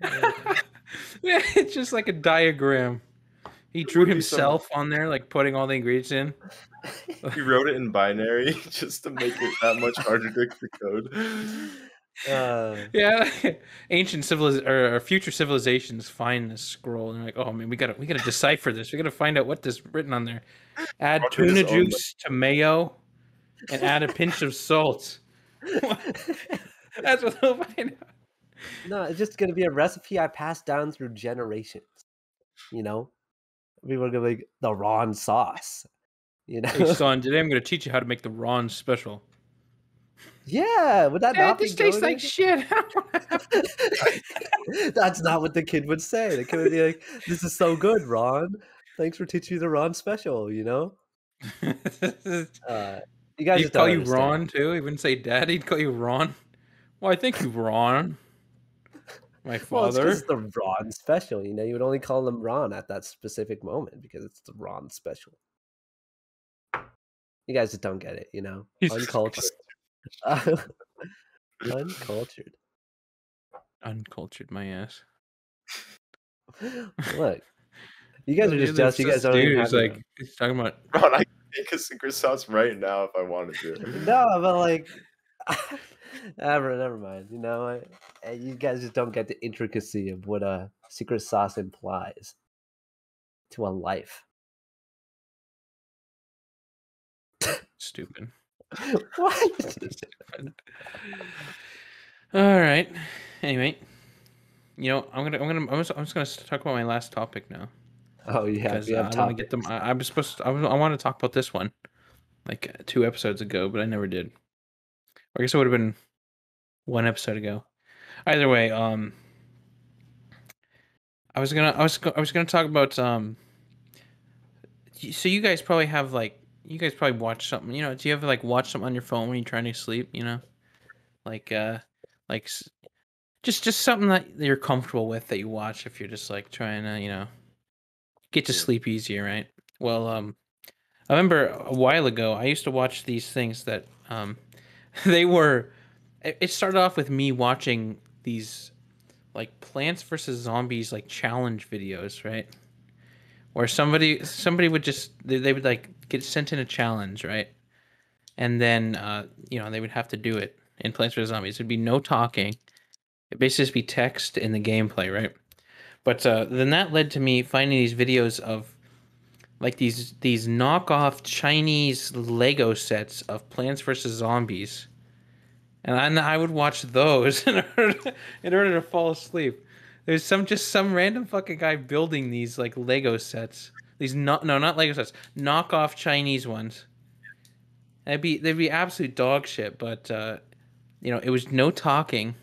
yeah, it's just like a diagram. He drew would be so- himself on there, like putting all the ingredients in. He wrote it in binary just to make it that much harder to decode. Uh, Yeah, ancient civiliz or, or future civilizations find this scroll and they're like, oh man, we gotta we gotta decipher this. We gotta find out what this written on there. Add Roger tuna his own, like- juice to mayo, and add a pinch of salt. That's what they'll find out. no, it's just gonna be a recipe I passed down through generations. You know, people are gonna be like the Ron sauce. You know, Hey son, today I'm gonna teach you how to make the Ron special. Yeah. Would that Yeah, not this be tastes like shit. That's not what the kid would say. The kid would be like, "This is so good, Ron. Thanks for teaching me the Ron special." You know, uh, you guys He'd call you understand. Ron too. He wouldn't say dad. He'd call you Ron. Why, thank you, Ron. My father. Well, it's 'cause father. it's the Ron special. You know, you would only call him Ron at that specific moment because it's the Ron special. You guys just don't get it. You know, uncultured. uncultured. Uncultured, my ass. Look, You guys are just jealous. You guys don't even have like them. he's talking about Ron, I can make a secret sauce right now if I wanted to. No, but like, never, never mind. You know, I- eh, you guys just don't get the intricacy of what a secret sauce implies to a life. stupid. what? All right. Anyway, you know, I'm gonna, I'm gonna, I'm just, I'm just gonna talk about my last topic now Oh, you have, because you have I want to get them. I, I was supposed, to, I, was, I wanted to talk about this one, like two episodes ago, but I never did. Or I guess it would have been one episode ago. Either way, um, I was gonna, I was, I was gonna talk about, um, so you guys probably have like, you guys probably watch something, you know? Do you ever like watch something on your phone when you're trying to sleep? You know, like, uh, like, just, just something that you're comfortable with that you watch if you're just like trying to, you know, get to sleep easier, right? Well, um, I remember a while ago I used to watch these things that um, they were. It started off with me watching these like Plants vs Zombies like challenge videos, right? Where somebody somebody would just they, they would like get sent in a challenge, right? And then uh, you know they would have to do it in Plants vs Zombies. It'd be no talking. It'd basically just be text in the gameplay, right? But uh, then that led to me finding these videos of like these these knockoff Chinese Lego sets of Plants vs Zombies, and I, and I would watch those in order to, in order to fall asleep. There's some just some random fucking guy building these like Lego sets. These not no not Lego sets, knockoff Chinese ones. They'd be they'd be absolute dog shit, but uh, you know it was no talking,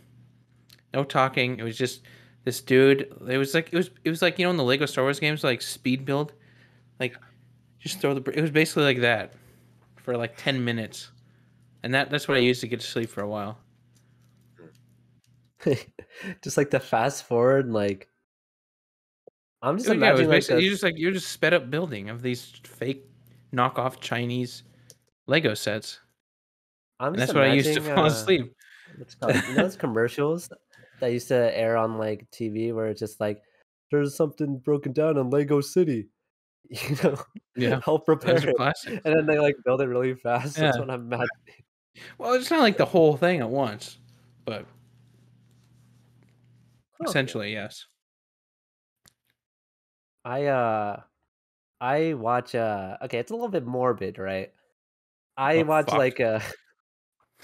no talking. It was just this dude. It was like it was it was like you know in the Lego Star Wars games like speed build, like just throw the. It was basically like that for like ten minutes, and that that's what I used to get to sleep for a while. just like the fast forward, like I'm just Yeah, imagining like basically a, you just like you're just sped up building of these fake knockoff Chinese Lego sets, I'm that's what I used to fall uh, asleep. what's called? You know those commercials that used to air on like TV where it's just like there's something broken down in Lego City. You know, Yeah, help repair it. And then they like build it really fast. That's Yeah. what I'm imagining. Well, it's not like the whole thing at once, but Okay. essentially yes. I uh I watch uh okay, it's a little bit morbid, right? I Oh, watch fuck. like uh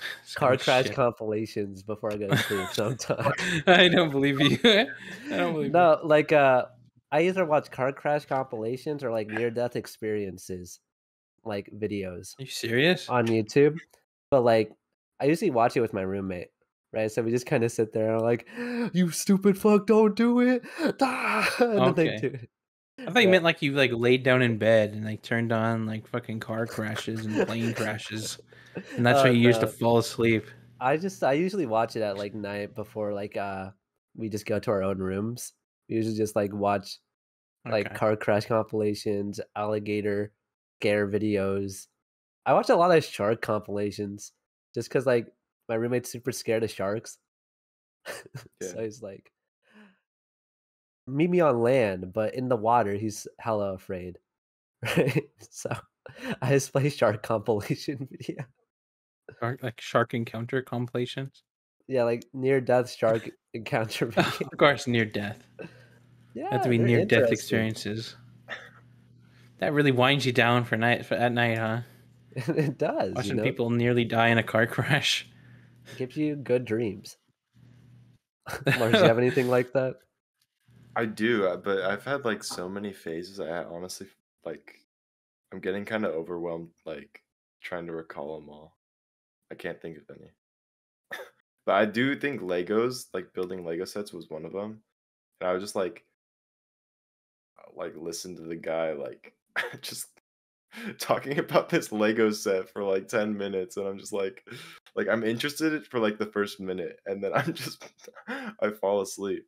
car crash shit. compilations before I go to sleep sometimes. I don't believe you. I don't believe you. no, like uh I either watch car crash compilations or like near death experiences like videos Are you serious? on YouTube. But like I usually watch it with my roommate. Right, so we just kind of sit there and like, "You stupid fuck, don't do it!" Ah! And then they Okay. do it. I thought you meant like you like laid down in bed and like turned on like fucking car crashes and plane crashes, and that's Oh, what you used to fall asleep. I just I usually watch it at like night before like uh we just go to our own rooms. We usually just like watch like Okay. car crash compilations, alligator scare videos. I watch a lot of shark compilations just because like my roommate's super scared of sharks. so he's like meet me on land, but in the water he's hella afraid. Right? So I just play shark compilation video. Shark, like shark encounter compilations. Yeah, like near death shark encounter video. of course, near death. Yeah, have to be near death experiences. That really winds you down for night for at night, huh? it does. Watching you know? people nearly die in a car crash. Gives you good dreams. Lars, do you have anything like that? I do, uh, but I've had like so many phases. I honestly like I'm getting kind of overwhelmed, like trying to recall them all. I can't think of any. but I do think Legos, like building Lego sets, was one of them. And I was just like, uh, like listen to the guy like just talking about this Lego set for like 10 minutes and I'm just like like I'm interested for like the first minute and then I'm just I fall asleep.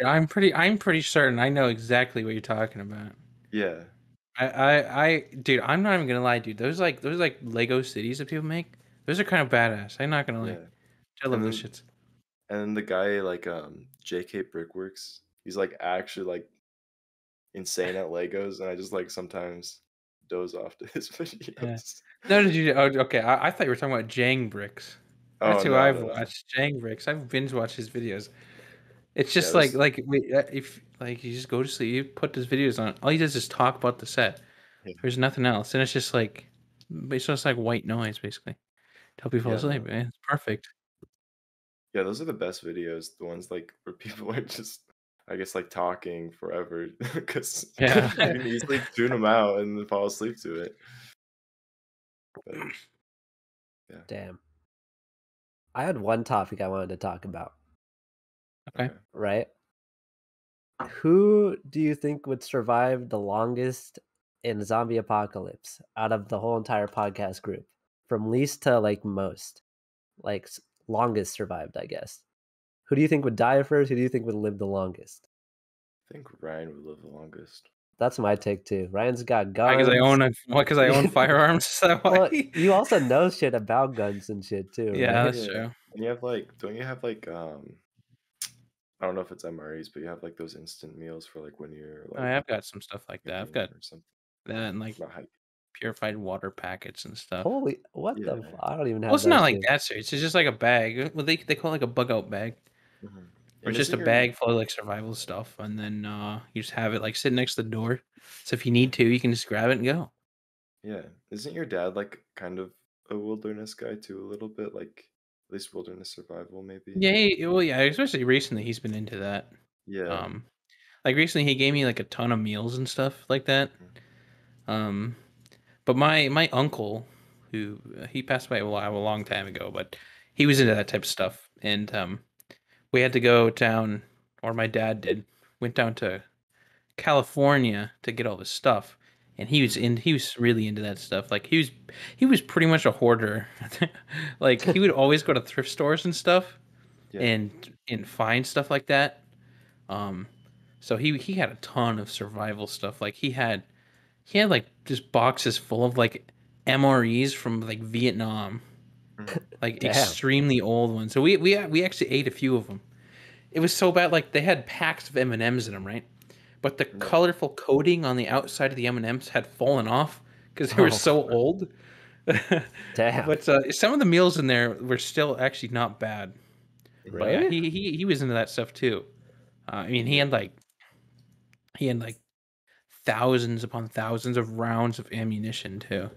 Yeah, I'm pretty. I'm pretty certain I know exactly what you're talking about. Yeah. I, I, I, dude, I'm not even gonna lie, dude. Those like those like Lego cities that people make. Those are kind of badass. I'm not gonna lie. Yeah. I love And those then- shits. And then the guy like um JK Brickworks, he's like actually like insane at Legos, and I just like sometimes doze off to his videos. No, did you? Oh, okay. I, I thought you were talking about Jang Bricks. That's Oh, who no, I've no, watched. Jang Bricks. I've binge watched his videos. It's Yeah, just like this- like uh, if like you just go to sleep, you put his videos on. All he does is talk about the set. Yeah. There's nothing else, and it's just like it's just like white noise basically. You fall Yeah, asleep. Man. It's perfect. Yeah, those are the best videos. The ones like where people are just, I guess, like talking forever because Yeah. you can easily tune them out and then fall asleep to it. But, Damn. I had one topic I wanted to talk about, Okay. right? Who do you think would survive the longest in zombie apocalypse out of the whole entire podcast group? From least to like most. Like longest survived, I guess. Who do you think would die first? Who do you think would live the longest? I think Ryan would live the longest. That's my take too. Ryan's got guns. Because I own a what? Because I own firearms. Is that why? Well, you also know shit about guns and shit too. yeah, right? that's true. And you have like, don't you have like, um, I don't know if it's MREs, but you have like those instant meals for like when you're like. I have got some stuff like that. I've got or something. that and like purified water packets and stuff. Holy, what the? I don't even have. Well, it's that not like shit. that serious. It's just like a bag. Well, they they call it like a bug out bag. Mhm. Or it's just a your- bag full of like survival stuff, and then uh, you just have it like sitting next to the door. So if you need to, you can just grab it and go. Yeah, isn't your dad like kind of a wilderness guy too? A little bit, like at least wilderness survival, maybe. Yeah, he, well, yeah. Especially recently, he's been into that. Yeah. Um, like recently, he gave me like a ton of meals and stuff like that. Um, but my my uncle, who uh, he passed away a while, a long time ago, but he was into that type of stuff, and um, we had to go down, or my dad did, went down to California to get all this stuff, and he was in, he was really into that stuff. Like he was, he was pretty much a hoarder. like he would always go to thrift stores and stuff, Yeah. and and find stuff like that. Um, so he he had a ton of survival stuff. Like he had he had like just boxes full of like MREs from like Vietnam. Like Damn. extremely old ones. So we we we actually ate a few of them. It was so bad. Like they had packs of M and M's in them, right? But the Yeah. colorful coating on the outside of the M and M's had fallen off because they were Oh. so old. Damn. but uh, some of the meals in there were still actually not bad. But yeah, he, he he was into that stuff too. Uh, I mean, he had like he had like thousands upon thousands of rounds of ammunition too.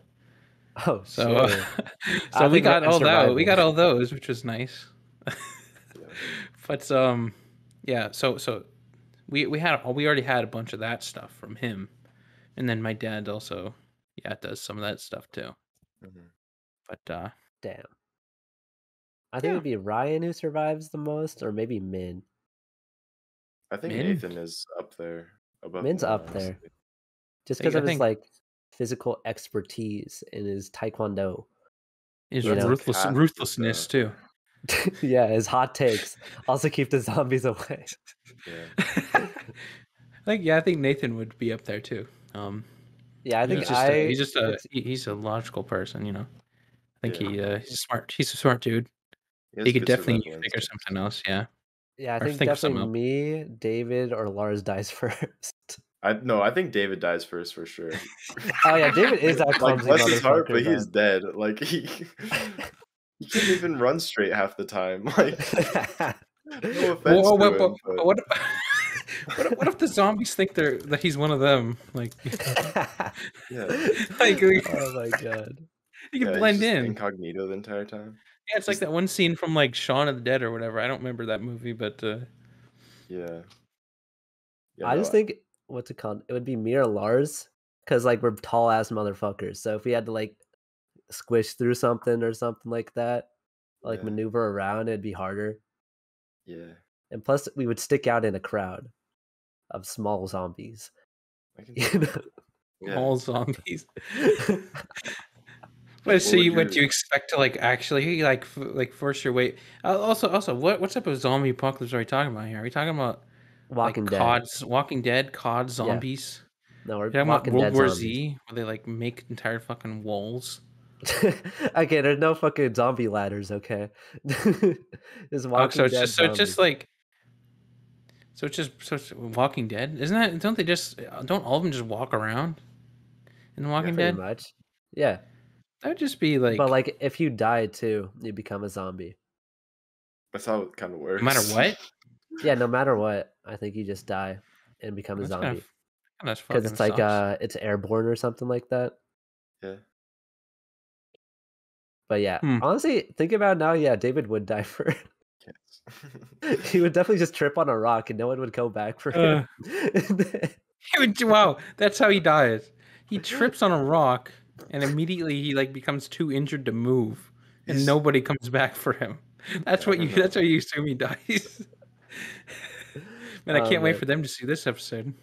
Oh, So shit. so I we got Ryan's all that. We got all those, which was nice. But um, yeah. So so we we had we already had a bunch of that stuff from him, and then my dad also yeah does some of that stuff too. Mhm. But uh, Damn. I think Yeah. it'd be Ryan who survives the most, or maybe Min. I think Min? Nathan is up there. Above Min's Min, up there. Just because I of his think- like physical expertise in his taekwondo. his You know, ruthless Cat ruthlessness the- too. yeah, his hot takes also keep the zombies away. Yeah. I think yeah, I think Nathan would be up there too. Um, Yeah, I think he's just I. a, he's just a he's a logical person, you know. I think Yeah. he uh, he's smart. He's a smart dude. has He could definitely survival figure something else. Yeah. yeah, I or think think of something definitely me, David, or Lars dies first. I no, I think David dies first for sure. Oh yeah, David is that like clumsy bless his heart, but he's though. dead. Like he he can't even run straight half the time. Like no offense Well, to what, him, but- what, what, if- what if the zombies think they're that he's one of them? Like, Yeah. like oh my god. he yeah, can he's blend just in. incognito the entire time. Yeah, it's like that one scene from like Shaun of the Dead or whatever. I don't remember that movie, but uh, Yeah. Yeah, I no, just think what's it called? It would be me or Lars, because like we're tall ass motherfuckers. So if we had to like squish through something or something like that, like Yeah. maneuver around, it'd be harder. Yeah. And plus, we would stick out in a crowd of small zombies. I can You know? Yeah. all zombies. But so you, what do you expect to like actually like like force your way? Uh, also, also, what what type of zombie apocalypse are we talking about here? Are we talking about Walking like Dead. CODs, Walking Dead, COD zombies? No, we're talking about World Dead War zombies. Z, where they like make entire fucking walls? okay, there's no fucking zombie ladders. Okay, oh, just Oh, Walking so it's Dead just so it's just like So it's just so it's Walking Dead, isn't that? Don't they just uh, don't all of them just walk around in The Walking Pretty Dead? much. Yeah. That would just be like, but like if you die too, you become a zombie. That's how it kind of works. no matter what. Yeah, no matter what, I think you just die and become a That's zombie. kind of Because it's like sucks. uh it's airborne or something like that. Yeah. But yeah, Hmm. honestly, think about now, yeah, David would die for it. Yes. he would definitely just trip on a rock and no one would go back for him. He would- wow, that's how he dies. He trips on a rock and immediately he like becomes too injured to move, and He's- nobody comes back for him. That's I what you. know. That's how you assume he dies. Man, I Oh, can't wait for them to see this episode.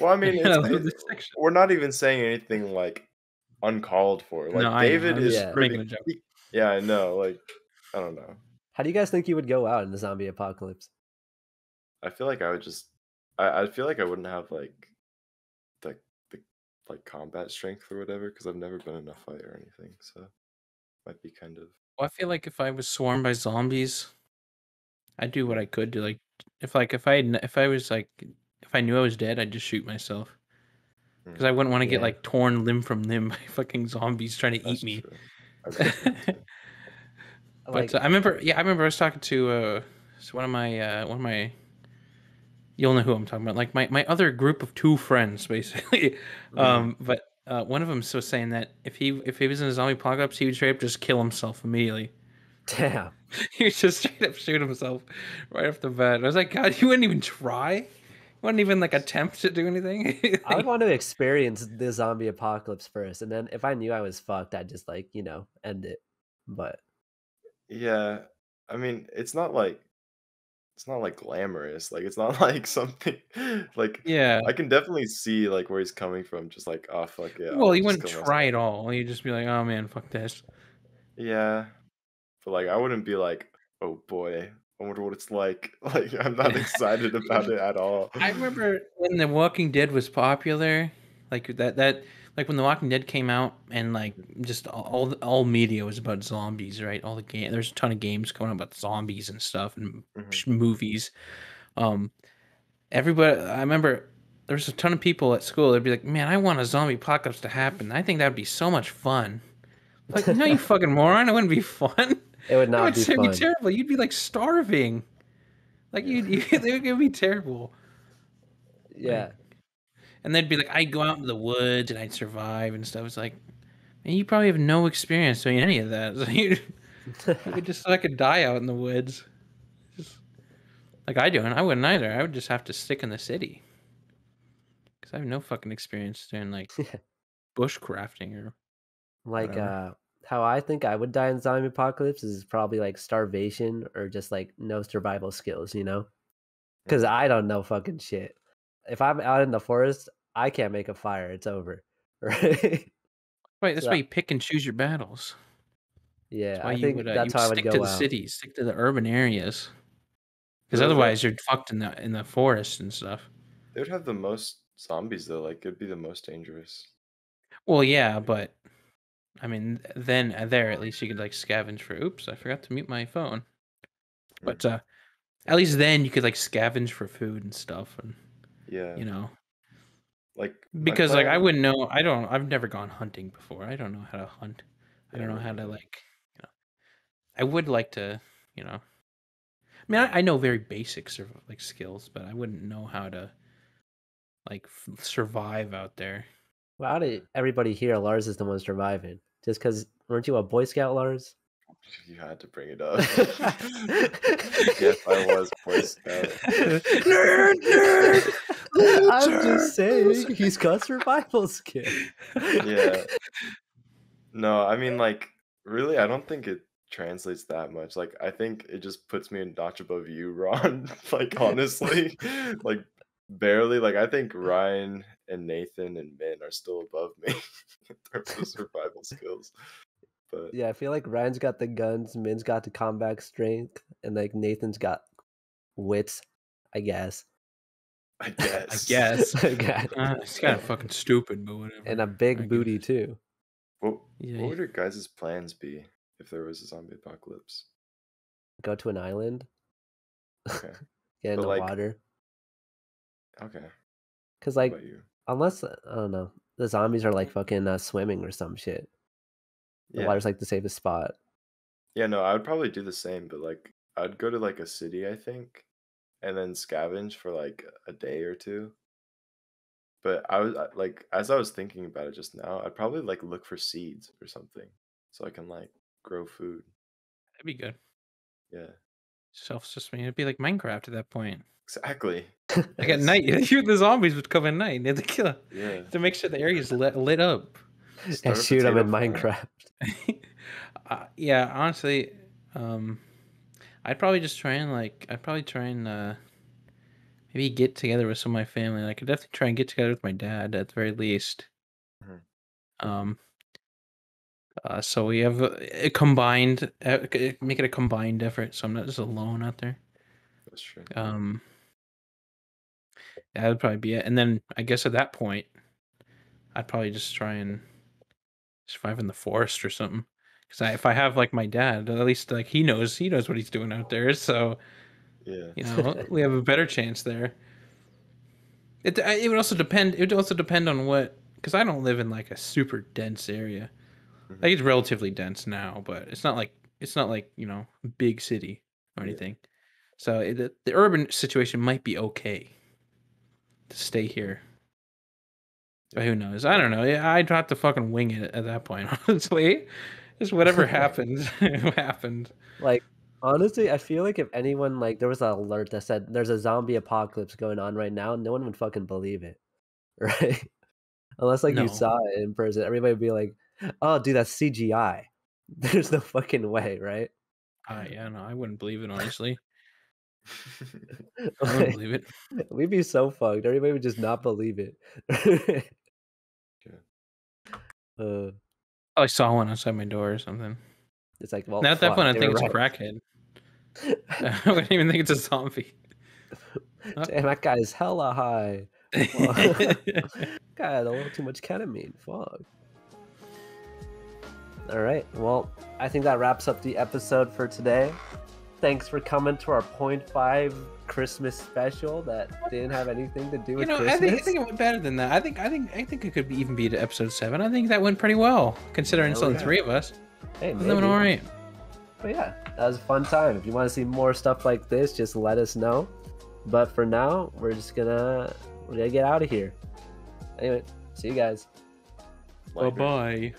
Well, I mean, I it's, love it- this section. we're not even saying anything like uncalled for. Like No, David I'm is just pretty. making a joke. yeah, I know. Like, I don't know. How do you guys think you would go out in the zombie apocalypse? I feel like I would just. I, I feel like I wouldn't have like, the, the like combat strength or whatever because I've never been in a fight or anything. So, might be kind of. Well, I feel like if I was swarmed by zombies, I'd do what I could to like, if like if I had if I was like if I knew I was dead, I'd just shoot myself because I wouldn't want to get like torn limb from limb by fucking zombies trying to That's eat me. true. I. But Like, uh, I remember, yeah, I remember I was talking to uh, so one of my uh, one of my, you'll know who I'm talking about, like my my other group of two friends, basically. Mhm. Um, but uh, one of them was saying that if he if he was in a zombie apocalypse, he would straight up just kill himself immediately. Damn. he would just straight up shoot himself right off the bat. I was like, God, you wouldn't even try. You wouldn't even like attempt to do anything. I would want to experience the zombie apocalypse first, and then if I knew I was fucked, I'd just like you know end it. But Yeah, I mean, it's not like it's not like glamorous. Like it's not like something like yeah. I can definitely see like where he's coming from. Just like, oh fuck yeah. Well, I'll you wouldn't try myself." at all. You'd just be like, oh man, fuck this. Yeah, but like I wouldn't be like, oh boy, I wonder what it's like. Like I'm not excited about it at all. I remember when The Walking Dead was popular, like that that like when The Walking Dead came out and like just all all, all media was about zombies, right? All the game there's a ton of games coming out about zombies and stuff and Mhm. movies. Um everybody I remember there was a ton of people at school that'd be like, "Man, I want a zombie apocalypse to happen. I think that'd be so much fun." Like, no, you fucking moron! It wouldn't be fun. It would It not would be fun. be terrible. You'd be like starving. Like you'd, you, it would be terrible. yeah, And they'd be like, I'd go out in the woods and I'd survive and stuff. It's like, man, you probably have no experience doing any of that. So you, you could just like die out in the woods. Just, like I do, and I wouldn't either. I would just have to stick in the city. Because I have no fucking experience doing like bushcrafting or. like Whatever. uh, how I think I would die in zombie apocalypse is probably like starvation or just like no survival skills, you know? Because I don't know fucking shit. If I'm out in the forest, I can't make a fire. It's over, right? Wait, that's So why you pick and choose your battles. yeah, That's why I you think would, uh, that's how I would stick go to the out. cities, stick to the urban areas. Because otherwise, you're fucked in the in the forest and stuff. They would have the most zombies though. Like it'd be the most dangerous. Well, yeah, but I mean, then uh, there at least you could like scavenge for. Oops, I forgot to mute my phone. But uh, at least then you could like scavenge for food and stuff, and Yeah, you know, like because like I wouldn't know. I don't. I've never gone hunting before. I don't know how to hunt. I don't know how to like. You know, I would like to. You know, I mean, I, I know very basic like skills, but I wouldn't know how to like f- survive out there. Well, how did everybody here? Lars is the one surviving. Just because weren't you a Boy Scout, Lars? You had to bring it up. yes, I was Boy Scout. Nerd, nerd, I'm just saying, he's got survival skill. Yeah. No, I mean like really I don't think it translates that much. Like I think it just puts me a notch above you, Ron. like honestly. like barely. Like I think Ryan and Nathan and Min are still above me in terms of survival skills. But Yeah, I feel like Ryan's got the guns, Min's got the combat strength, and like Nathan's got wits, I guess. I guess. guess. I guess. Uh, it's kind of fucking stupid, but whatever. and a big guess. booty too. What, Yeah, what would your guys' plans be if there was a zombie apocalypse? Go to an island, Okay. get in But, the like, water. Okay. Because like, you? Unless uh, I don't know, the zombies are like mm. fucking uh, swimming or some shit. The Yeah. water's like the safest spot. Yeah, no, I would probably do the same, but like I'd go to like a city, I think, and then scavenge for like a day or two. But I was uh, like, as I was thinking about it just now, I'd probably like look for seeds or something so I can like grow food. That'd be good. Yeah, Self-sustaining. It'd be like Minecraft at that point. exactly. Like at night, you the zombies would come at night. and They had to kill Yeah. to make sure the area's lit, lit up. and Start a shoot them in. Minecraft. uh, yeah, honestly, um, I'd probably just try and like, I'd probably try and uh, maybe get together with some of my family. Like, I could definitely try and get together with my dad at the very least. Mhm. Um. Uh, so we have a, a combined, uh, make it a combined effort. So I'm not just alone out there. That's true. Um, that would probably be it. And then I guess at that point, I'd probably just try and survive in the forest or something. Because if I have like my dad, at least like he knows he knows what he's doing out there. So Yeah. you know we have a better chance there. It uh, it would also depend. It would also depend on what. Because I don't live in like a super dense area. Mhm. Like it's relatively dense now, but it's not like it's not like you know big city or Yeah. anything. So it, the, the urban situation might be okay to stay here. But who knows? I don't know. Yeah, I'd have to fucking wing it at that point. Honestly, just whatever happens, happened. Like honestly, I feel like if anyone like there was an alert that said there's a zombie apocalypse going on right now, no one would fucking believe it, right? Unless like No. you saw it in person, everybody would be like, "Oh, dude, that's CGI." There's no fucking way, right? Uh, yeah, no, I wouldn't believe it. Honestly, I wouldn't believe it. we'd be so fucked. Everybody would just not believe it. uh, I saw one outside my door or something. it's like, well, now at that fuck, point, I think were it's a crackhead. I wouldn't even think it's a zombie. Damn, that guy is hella high. God, a little too much ketamine. Fuck. All right. Well, I think that wraps up the episode for today. Thanks for coming to our point five Christmas special that didn't have anything to do you with know, Christmas. I think I think it went better than that. I think I think I think it could be, even be to episode seven. I think that went pretty well considering it's only three of us. hey, It went maybe. all right. But yeah, that was a fun time. If you want to see more stuff like this, just let us know. But for now, we're just gonna we're gonna get out of here. Anyway, see you guys. Bye bye.